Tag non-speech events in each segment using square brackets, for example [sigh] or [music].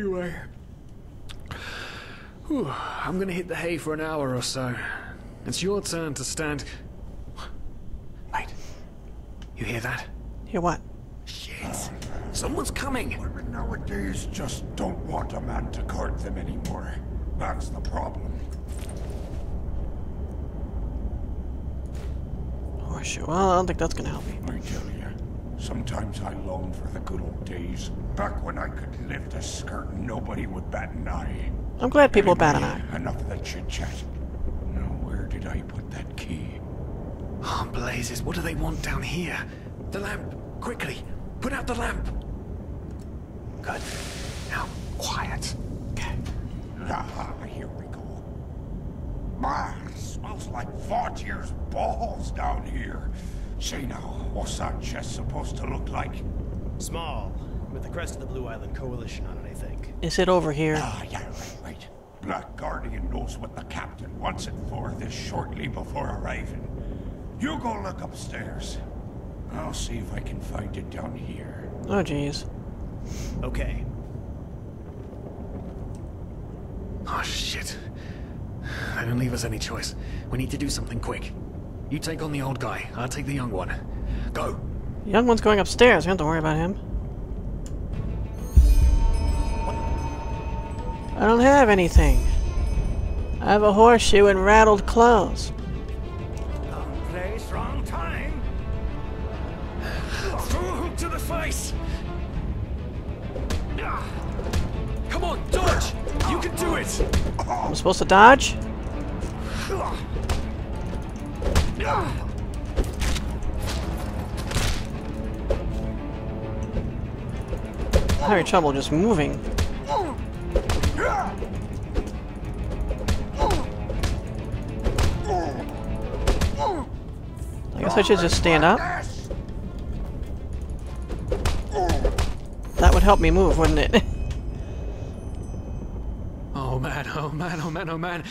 Anyway. Whew, I'm gonna hit the hay for an hour or so. It's your turn to stand. Wait. You hear that? Hear what? Shit. Someone's coming. Women nowadays just don't want a man to court them anymore. That's the problem. Oh, Horseshoe. Well, I don't think that's gonna help me. I tell you, sometimes I long for the good old days. Back when I could lift a skirt and nobody would bat an eye. I'm glad people bat an Anyway, eye. Enough of that chit chat. Now, where did I put that key? Oh, blazes, what do they want down here? The lamp! Quickly! Put out the lamp! Good. Now, quiet. Okay. Ah, here we go. Man, smells like fought year's balls down here. Say now, what's that chest supposed to look like? Small, with the crest of the Blue Island Coalition on it, I think. Is it over here? Ah, yeah, right, right. Black Guardian knows what the captain wants it for this shortly before arriving. You go look upstairs. I'll see if I can find it down here. Oh, jeez. Okay. Oh, shit. They didn't leave us any choice. We need to do something quick. You take on the old guy, I'll take the young one. Go! The young one's going upstairs. We don't have to worry about him. I don't have anything. I have a horseshoe and rattled clothes. Wrong place, wrong time. Hook to the face! Come on, dodge! You can do it! I'm supposed to dodge? I'm having trouble just moving. I guess I should just stand up. That would help me move, wouldn't it? [laughs] Oh man, oh man, oh man, oh man.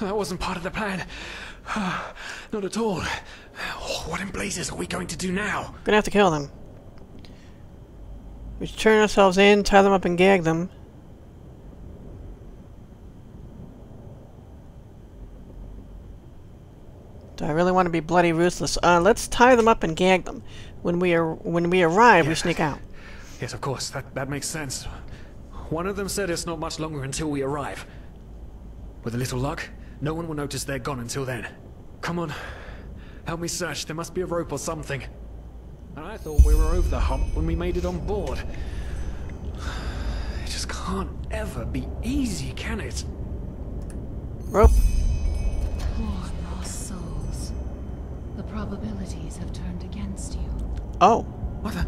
That wasn't part of the plan. [sighs] [sighs] Not at all. What in blazes are we going to do now? Gonna have to kill them. We should turn ourselves in, tie them up, and gag them. Do I really want to be bloody ruthless? Uh, let's tie them up and gag them. When we are when we arrive, we sneak out. Yes, of course, that, that makes sense. One of them said it's not much longer until we arrive. With a little luck, no one will notice they're gone until then. Come on, help me search. There must be a rope or something. And I thought we were over the hump when we made it on board. It just can't ever be easy, can it? Rope. Poor lost souls. The probabilities have turned against you. Oh, What the?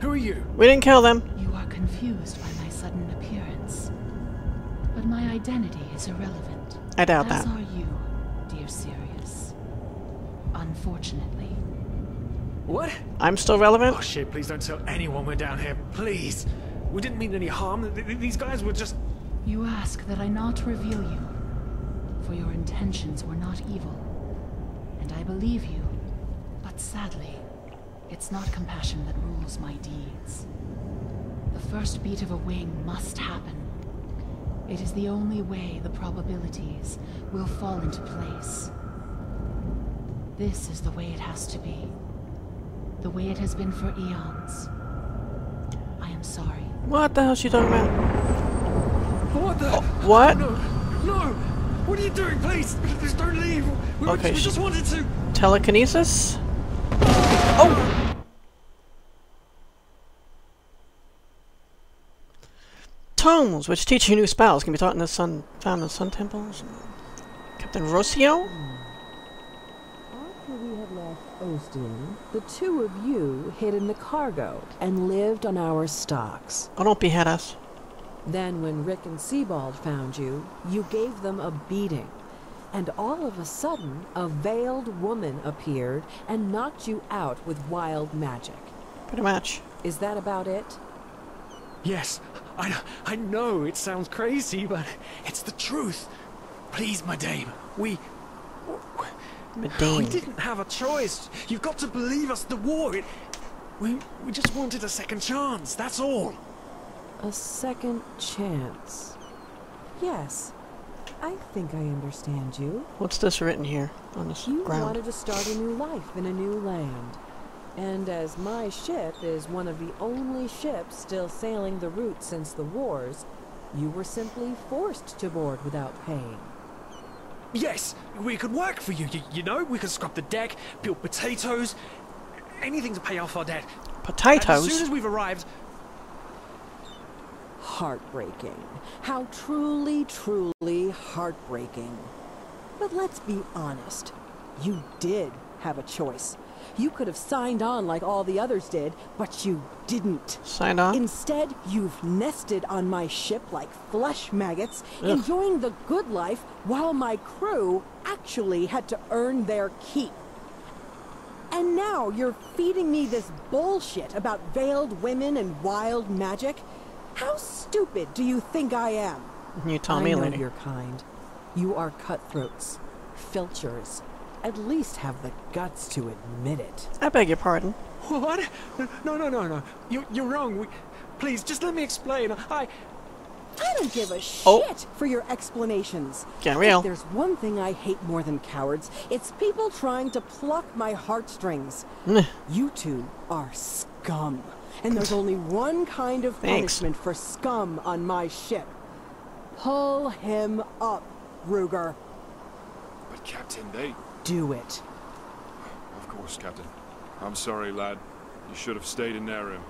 Who are you? we didn't kill them. You are confused by my sudden appearance. But my identity is irrelevant. I doubt As that. are you, dear Sirius. Unfortunately. What? I'm still relevant. Oh shit, please don't tell anyone we're down here, please. We didn't mean any harm. Th- th- These guys were just. You ask that I not reveal you, for your intentions were not evil. And I believe you, but sadly, it's not compassion that rules my deeds. The first beat of a wing must happen. It is the only way the probabilities will fall into place. This is the way it has to be. The way it has been for eons. I am sorry. What the hell is she talking about? What the? Oh, what? No, no! What are you doing, please? Please don't leave. We, Okay, we just wanted to. Telekinesis? Oh! Tomes, which teach you new spells, can be taught in the sun, found in the sun temples. Captain Rossio? After we had left Ostian, the two of you hid in the cargo and lived on our stocks. Oh, don't behead us. Then, when Rick and Sebald found you, you gave them a beating. And all of a sudden, a veiled woman appeared and knocked you out with wild magic. Pretty much. Is that about it? Yes, I, I know it sounds crazy, but it's the truth. Please, my dame, we. We didn't have a choice. You've got to believe us. The war. It, we we just wanted a second chance. That's all. A second chance. Yes, I think I understand you. What's this written here on this You ground? wanted to start a new life in a new land. And as my ship is one of the only ships still sailing the route since the wars, you were simply forced to board without paying. Yes, we could work for you, you, you know? We could scrub the deck, build potatoes, anything to pay off our debt. And Potatoes? as soon as we've arrived, Heartbreaking. How truly, truly heartbreaking. But let's be honest. You did have a choice. You could have signed on like all the others did, but you didn't. Signed on? Instead, you've nested on my ship like flesh maggots, Ugh. enjoying the good life while my crew actually had to earn their keep. And now you're feeding me this bullshit about veiled women and wild magic? How stupid do you think I am? you tell I me, know lady. your kind. You are cutthroats, filchers. At least have the guts to admit it. I beg your pardon. What? No, no, no, no. You, you're wrong. We, please, just let me explain. I. I don't give a oh. shit Oh. for your explanations. Get real. If there's one thing I hate more than cowards, it's people trying to pluck my heartstrings. You two are scum. And there's only one kind of Thanks. punishment for scum on my ship. Pull him up, Ruger. But Captain, they... Do it. Of course, Captain. I'm sorry, lad. You should have stayed in their room.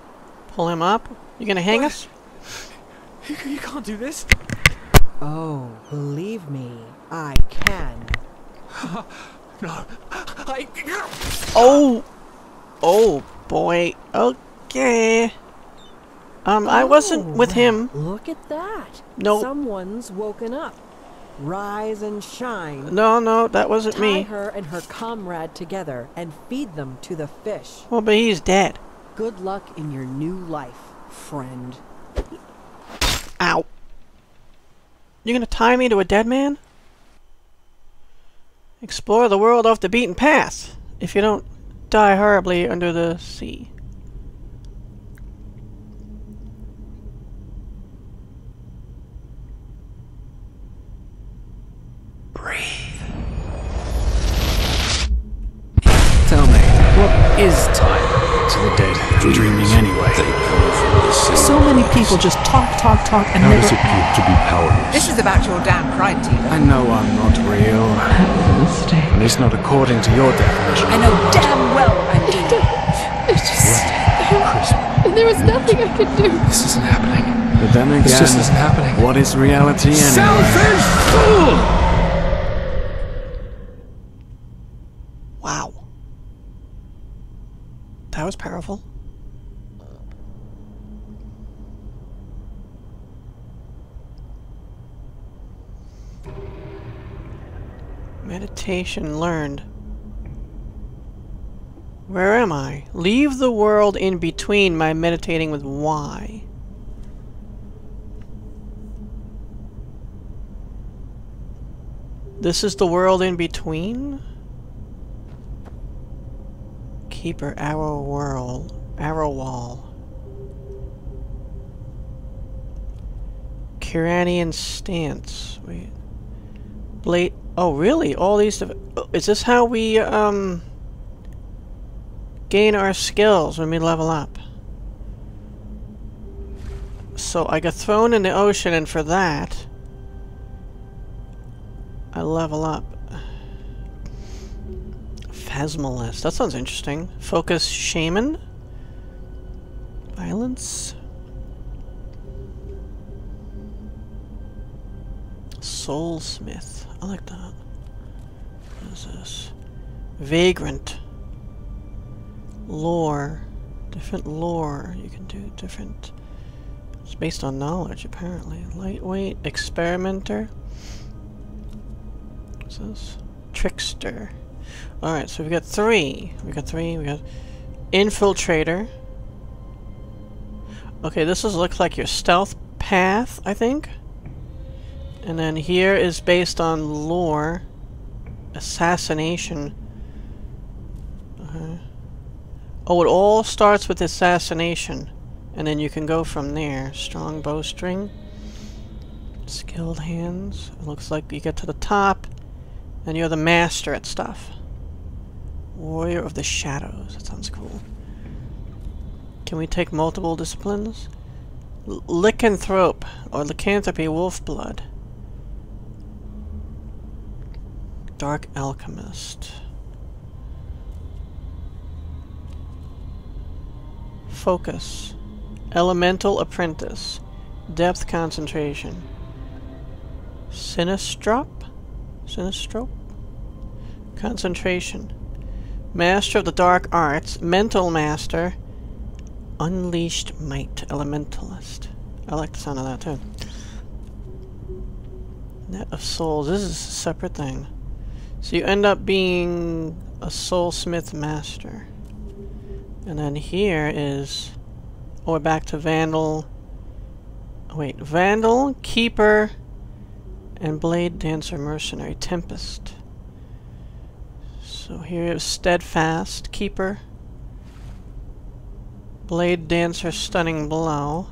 Pull him up? You gonna hang us? You, you can't do this. Oh, believe me, I can. [laughs] No. I. Oh! Oh, boy. Okay. Um, I wasn't Oh, with him. Look at that. No. Someone's woken up. Rise and shine. No, no, that wasn't Tie me. her and her comrade together and feed them to the fish. Well, but he's dead. Good luck in your new life, friend. Ow. You're gonna tie me to a dead man? Explore the world off the beaten path. If you don't die horribly under the sea. Breathe. Tell me, what is time to the dead? Dreaming anyway. So many people just talk, talk, talk, and How never does it feel to be powerless? This is about your damn pride, Tina. I know I'm not real. At least not according to your definition. I know damn well I'm doing. It's just and there was nothing I could do. This isn't happening. But then again, This just isn't happening. what is reality anyway? Selfish fool! Wow. That was powerful. Meditation learned. Where am I? Leave the world in between my meditating with why. This is the world in between? Keeper Arrow World. Arrow Wall. Qyranian Stance. Wait. Blade. Oh, really? All these. Is this how we, um. gain our skills when we level up? So I got thrown in the ocean, and for that. I level up. Phasmalist. That sounds interesting. Focus Shaman. Violence. Soulsmith. I like that. What is this? Vagrant. Lore. Different lore. You can do different. It's based on knowledge, apparently. Lightweight. Experimenter. What's this? Trickster. Alright, so we've got three. We got three. We got Infiltrator. Okay, this is looks like your stealth path, I think. And then here is based on lore. Assassination. Uh-huh. Oh, it all starts with assassination. And then you can go from there. Strong bowstring. Skilled hands. It looks like you get to the top. And you're the master at stuff. Warrior of the Shadows. That sounds cool. Can we take multiple disciplines? L lycanthrope or lycanthropy wolf blood. Dark alchemist. Focus. Elemental apprentice. Depth concentration. Sinistrop? Sinistrop? Concentration. Master of the Dark Arts. Mental Master. Unleashed Might. Elementalist. I like the sound of that too. Net of Souls. This is a separate thing. So you end up being a Soulsmith Master. And then here is... Oh, we're back to Vandal. Wait, Vandal, Keeper, and Blade Dancer Mercenary. Tempest. So here is Steadfast, Keeper. Blade Dancer, Stunning Blow.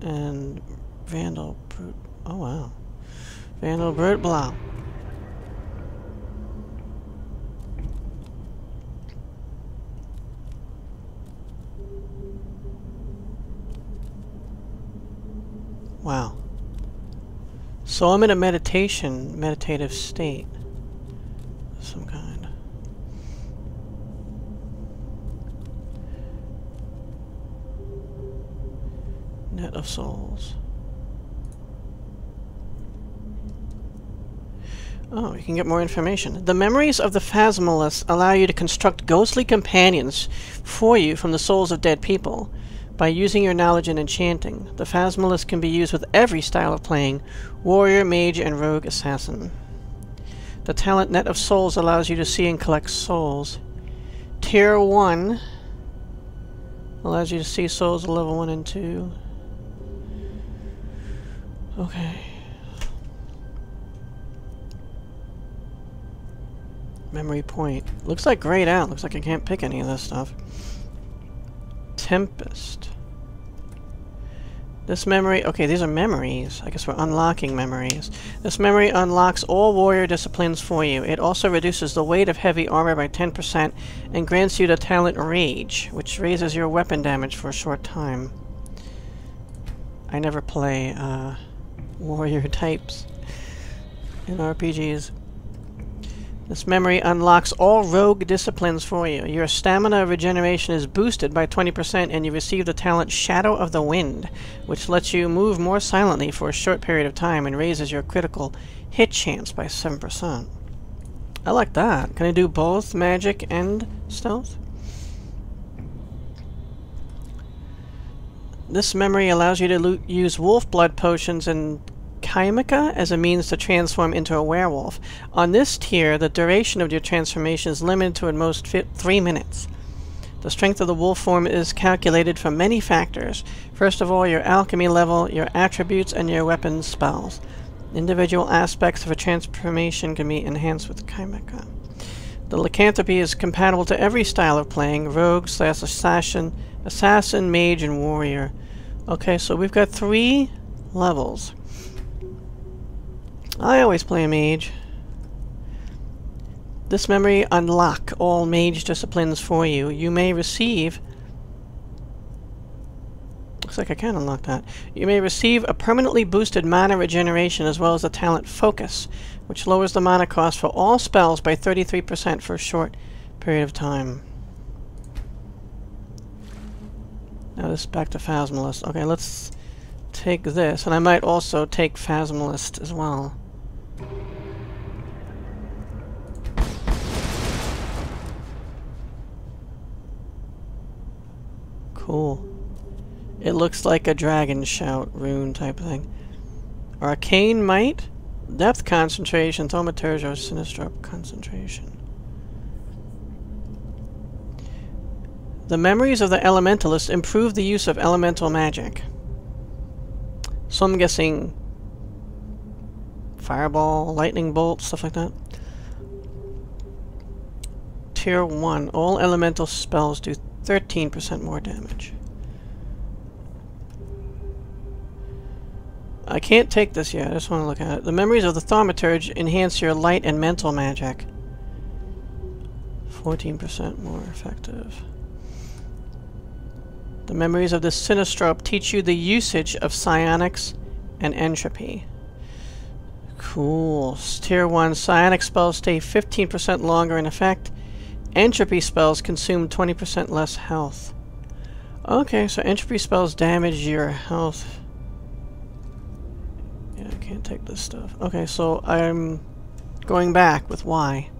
And Vandal Brute. Oh, wow. Vandal Brute Blow. Wow. So I'm in a meditation, meditative state some kind. Net of souls. Oh, you can get more information. The memories of the Phasmalist allow you to construct ghostly companions for you from the souls of dead people. By using your knowledge in enchanting, the Phasmalist can be used with every style of playing, warrior, mage, and rogue assassin. The talent Net of Souls allows you to see and collect souls. Tier 1 allows you to see souls level 1 and 2. Okay. Memory point. Looks like grayed out. Looks like I can't pick any of this stuff. Tempest. This memory... Okay, these are memories. I guess we're unlocking memories. This memory unlocks all warrior disciplines for you. It also reduces the weight of heavy armor by 10% and grants you the talent Rage, which raises your weapon damage for a short time. I never play uh, [laughs] warrior types in RPGs. This memory unlocks all rogue disciplines for you. Your stamina regeneration is boosted by 20% and you receive the talent Shadow of the Wind, which lets you move more silently for a short period of time and raises your critical hit chance by 7%. I like that. Can I do both magic and stealth? This memory allows you to use wolf blood potions and Kymeka as a means to transform into a werewolf. On this tier, the duration of your transformation is limited to at most three minutes. The strength of the wolf form is calculated from many factors. First of all, your alchemy level, your attributes, and your weapon spells. Individual aspects of a transformation can be enhanced with Kymeka. The lycanthropy is compatible to every style of playing, rogue slash assassin, assassin, mage, and warrior. Okay, so we've got three levels. I always play a mage. This memory unlock all mage disciplines for you. You may receive... Looks like I can unlock that. You may receive a permanently boosted mana regeneration as well as the talent Focus, which lowers the mana cost for all spells by 33% for a short period of time. Now this back to Phasmalist. Okay, let's take this, and I might also take Phasmalist as well. Cool. It looks like a dragon shout rune type thing. Arcane Might, Depth Concentration, Thaumaturge, or Sinistrop Concentration. The memories of the Elementalist improve the use of elemental magic. So I'm guessing Fireball, lightning bolt, stuff like that. Tier 1. All elemental spells do 13% more damage. I can't take this yet. I just want to look at it. The memories of the Thaumaturge enhance your light and mental magic. 14% more effective. The memories of the Sinistrope teach you the usage of psionics and entropy. Cool. Tier 1 psionic spells stay 15% longer in effect. Entropy spells consume 20% less health. Okay, so entropy spells damage your health. Yeah, I can't take this stuff. Okay, so I'm going back with Y.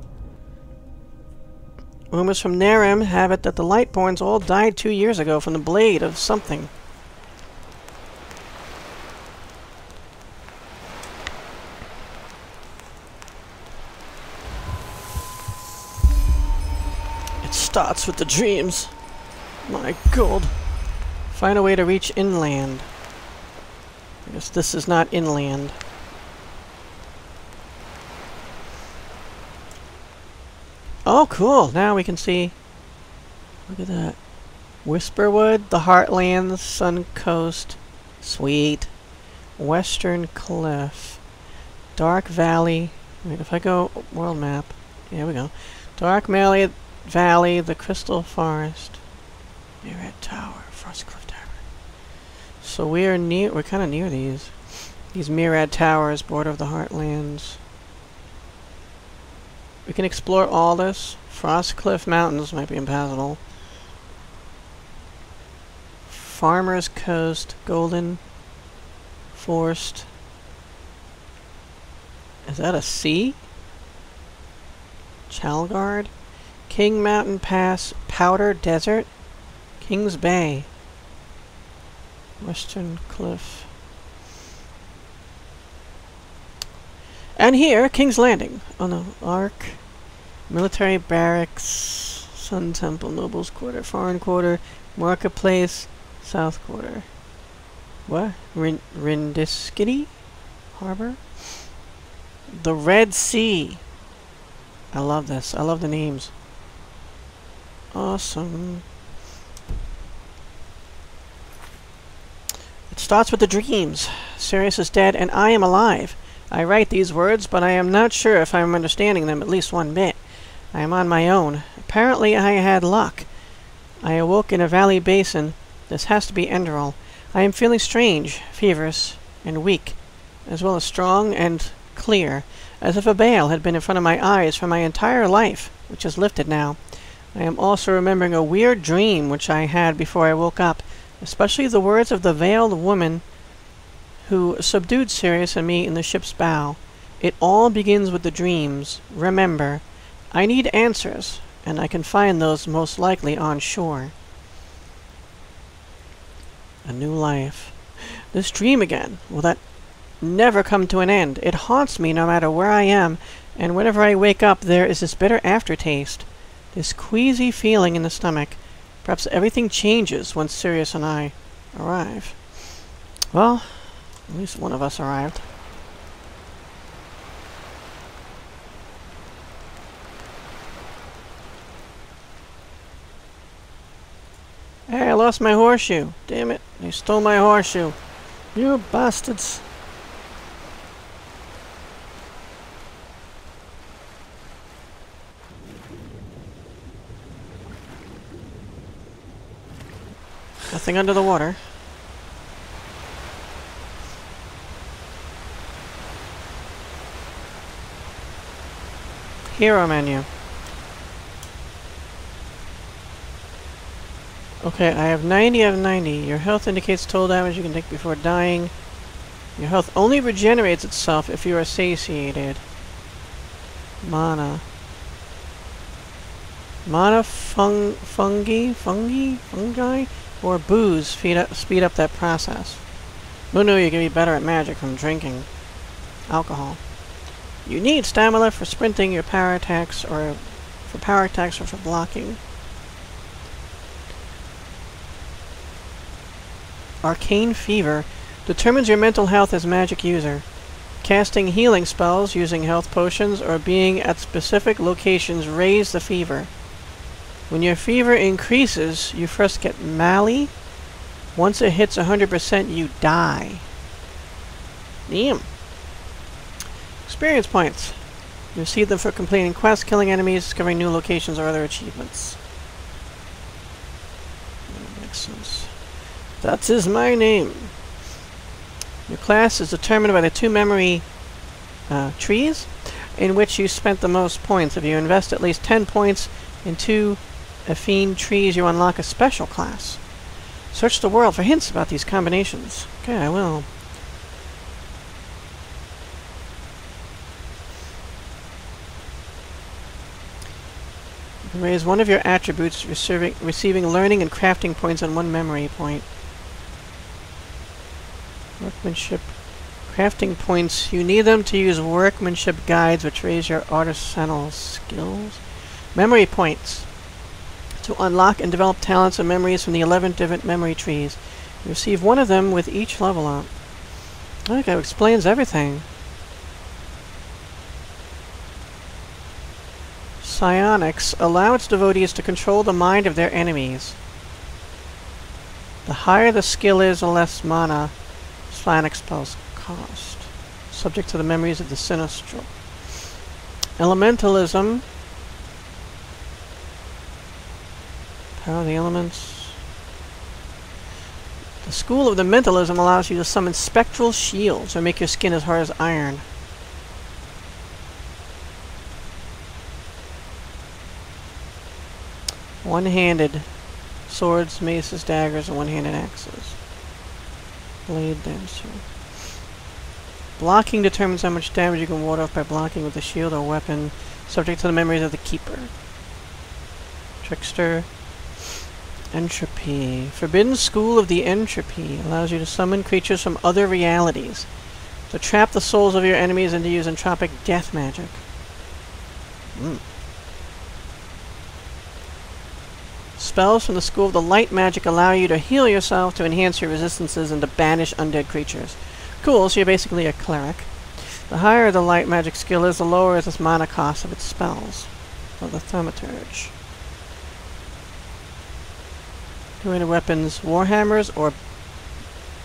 Rumors from Nehrim have it that the Lightborns all died two years ago from the blade of something. It starts with the dreams. My god. Find a way to reach inland. I guess this is not inland. Oh, cool. Now we can see. Look at that. Whisperwood, the Heartlands, Sun Coast. Sweet. Western Cliff. Dark Valley. Wait, if I go world map. Here we go. Dark Valley, Valley, the Crystal Forest. Myriad Tower, Frostcliff Tower. So we are near, we're kind of near these. These Myriad Towers, border of the Heartlands. We can explore all this. Frostcliff Mountains might be impassable. Farmer's Coast, Golden Forest. Is that a sea? Chalgard? King Mountain Pass, Powder Desert, Kings Bay, Western Cliff. And here, King's Landing. Oh no, Ark, Military Barracks, Sun Temple, Nobles Quarter, Foreign Quarter, Marketplace, South Quarter. What? Rin Rindiskity? Harbor? The Red Sea. I love this. I love the names. Awesome. It starts with the dreams. Sirius is dead and I am alive. I write these words, but I am not sure if I am understanding them at least one bit. I am on my own. Apparently I had luck. I awoke in a valley basin. This has to be Enderal. I am feeling strange, feverish, and weak, as well as strong and clear, as if a veil had been in front of my eyes for my entire life, which is lifted now. I am also remembering a weird dream which I had before I woke up, especially the words of the veiled woman who subdued Sirius and me in the ship's bow. It all begins with the dreams. Remember, I need answers, and I can find those most likely on shore. A new life. This dream again. Will that never come to an end? It haunts me no matter where I am, and whenever I wake up there is this bitter aftertaste. This queasy feeling in the stomach. Perhaps everything changes once Sirius and I arrive. Well, at least one of us arrived. Hey, I lost my horseshoe. Damn it. They stole my horseshoe. You bastards. Nothing under the water. Hero menu. Okay, I have 90 out of 90. Your health indicates total damage you can take before dying. Your health only regenerates itself if you are satiated. Mana. Mana fung fungi? Fungi? Fungi? Or booze feed up, speed up that process. Who knew you could be better at magic from drinking alcohol? You need stamina for sprinting your power attacks or for power attacks or for blocking. Arcane Fever determines your mental health as magic user. Casting healing spells using health potions or being at specific locations raise the fever. When your fever increases, you first get Mali. Once it hits 100%, you die. Damn. Experience points. You receive them for completing quests, killing enemies, discovering new locations, or other achievements. That makes sense. That is my name. Your class is determined by the two memory uh, trees in which you spent the most points. If you invest at least 10 points in two Affine trees, you unlock a special class. Search the world for hints about these combinations. Okay, I will. Raise one of your attributes, receiving, receiving learning and crafting points on one memory point. Workmanship. Crafting points. You need them to use workmanship guides, which raise your artisanal skills. Memory points. To unlock and develop talents and memories from the 11 different memory trees. You receive one of them with each level up. I think that explains everything. Psionics allow its devotees to control the mind of their enemies. The higher the skill is, the less mana psionic spells cost. Subject to the memories of the Sinistral. Elementalism. Power the elements. The School of the Mentalism allows you to summon spectral shields or make your skin as hard as iron. One-handed swords, maces, daggers, and one-handed axes. Blade dancer. Blocking determines how much damage you can ward off by blocking with a shield or weapon, subject to the memories of the keeper. Trickster. Entropy. Forbidden School of the Entropy allows you to summon creatures from other realities, to trap the souls of your enemies and to use entropic death magic. Mm. Spells from the School of the Light Magic allow you to heal yourself, to enhance your resistances, and to banish undead creatures. Cool, so you're basically a cleric. The higher the light magic skill is, the lower is the mana cost of its spells. Of the Thaumaturge. Two-handed weapons, Warhammers, or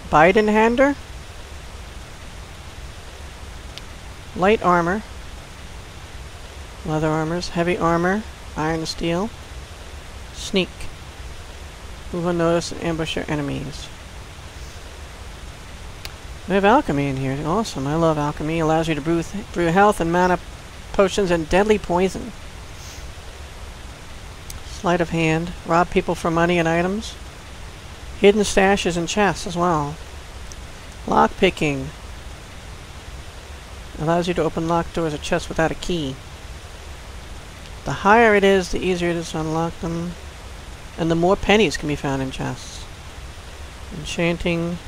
Bidenhander? Light armor. Leather armors, heavy armor, iron steel. Sneak. Move unnoticed and ambush your enemies. We have alchemy in here. Awesome. I love alchemy. It Allows you to brew, brew health and mana potions and deadly poison. Sleight of hand. Rob people for money and items. Hidden stashes and chests as well. Lock picking. Allows you to open locked doors or chests without a key. The higher it is, the easier it is to unlock them. And the more pennies can be found in chests. Enchanting.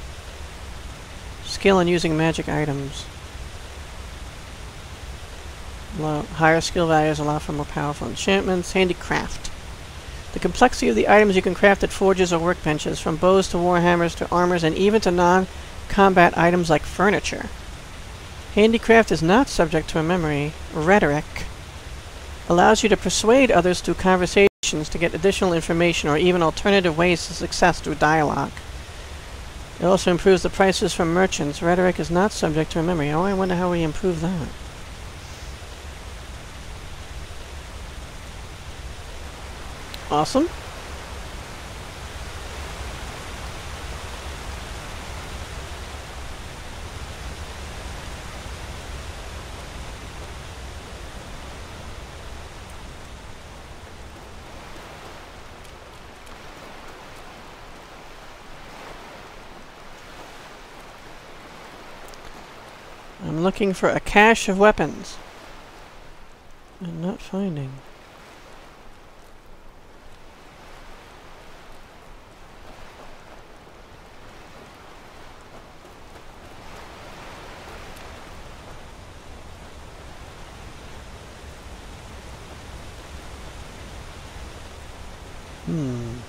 Skill in using magic items. Low, higher skill values allow for more powerful enchantments. Handicraft. The complexity of the items you can craft at forges or workbenches, from bows to warhammers to armors and even to non-combat items like furniture. Handicraft is not subject to a memory. Rhetoric allows you to persuade others through conversations to get additional information or even alternative ways to success through dialogue. It also improves the prices from merchants. Rhetoric is not subject to a memory. Oh, I wonder how we improve that. Awesome. I'm looking for a cache of weapons. I'm not finding. Hmm.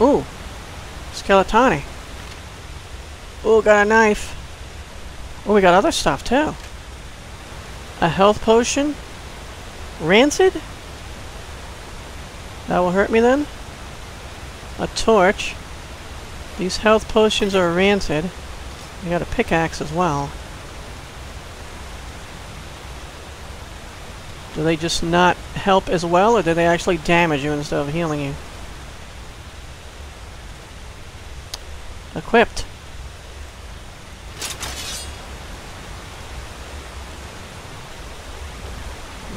Ooh. Skeletoni. Ooh, got a knife. Oh, we got other stuff too. A health potion? Rancid? That will hurt me then? A torch. These health potions are rancid. I got a pickaxe as well. Do they just not help as well, or do they actually damage you instead of healing you? Equipped.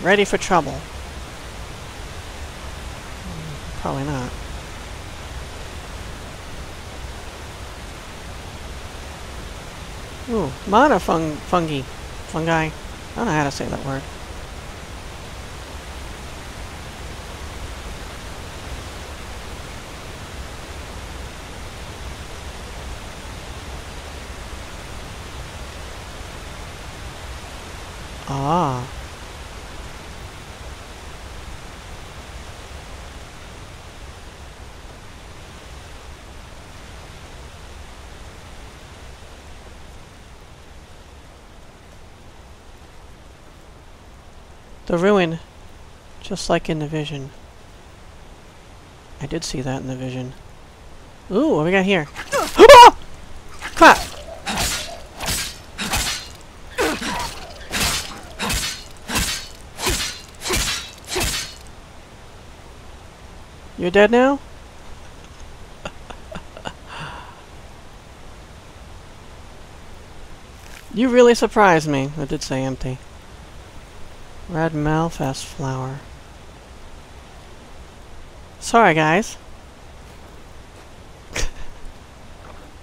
Ready for trouble. Probably not. Ooh, mana fung fungi. Fungi. I don't know how to say that word. Ah. The ruin, just like in the vision. I did see that in the vision. Ooh, what we got here? You're dead now? you really surprised me. I did say empty. Red Malfast flower. Sorry, guys. [laughs] that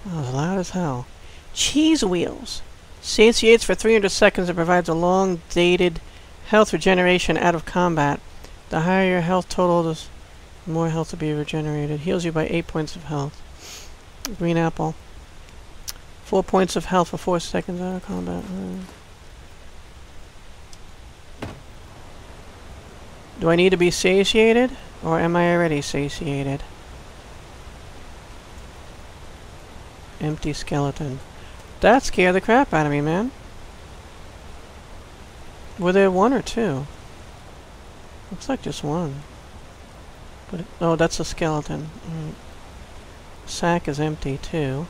was loud as hell. Cheese wheels. Satiates for 300 seconds and provides a long dated health regeneration out of combat. The higher your health total, the more health to be regenerated. Heals you by 8 points of health. Green apple. 4 points of health for 4 seconds out of combat. Uh, Do I need to be satiated? Or am I already satiated? Empty skeleton. That scared the crap out of me, man. Were there one or two? Looks like just one. But it, oh, that's a skeleton. Right. Sack is empty too.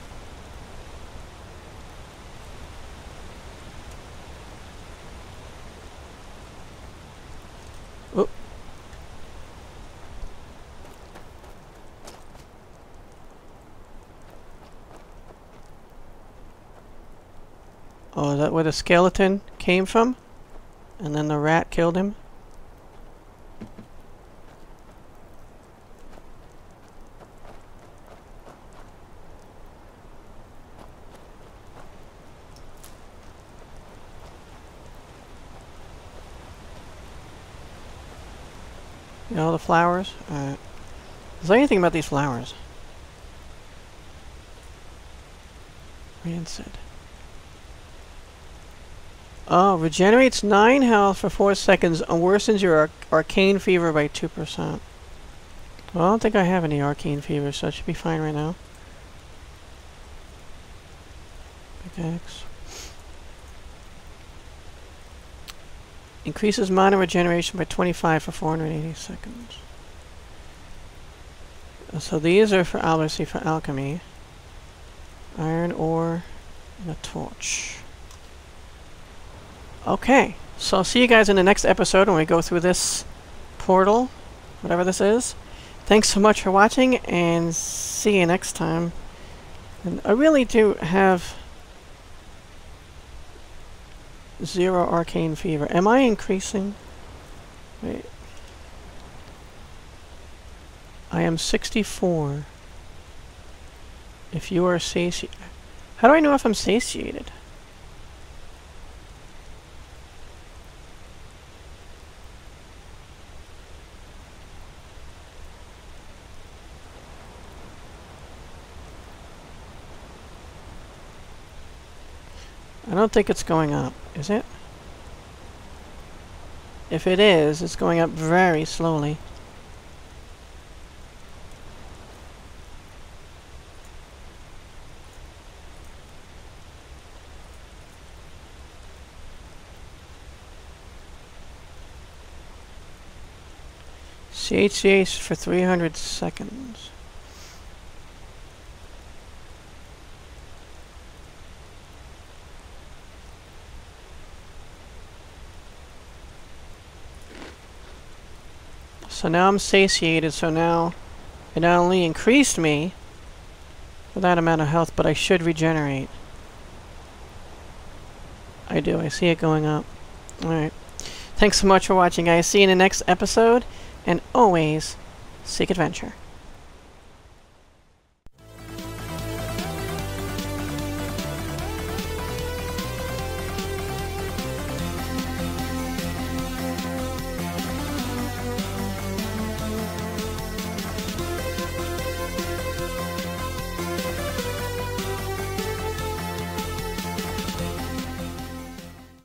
Oh, is that where the skeleton came from? And then the rat killed him? You know the flowers? Alright. Is there anything about these flowers? Rancid. Oh, regenerates 9 health for 4 seconds and worsens your arc arcane fever by 2%. Well, I don't think I have any arcane fever, so it should be fine right now. Pickaxe. Increases mana regeneration by 25 for 480 seconds. So these are for obviously for alchemy. Iron ore and a torch. Okay, so I'll see you guys in the next episode when we go through this portal, whatever this is. Thanks so much for watching, and see you next time. And I really do have zero arcane fever. Am I increasing? Wait. I am 64. If you are satiated. How do I know if I'm satiated? I don't think it's going up, is it? If it is, it's going up very slowly. CHCH for 300 seconds. So now I'm satiated, so now it not only increased me with that amount of health, but I should regenerate. I do, I see it going up. Alright. Thanks so much for watching, guys. See you in the next episode, and always seek adventure.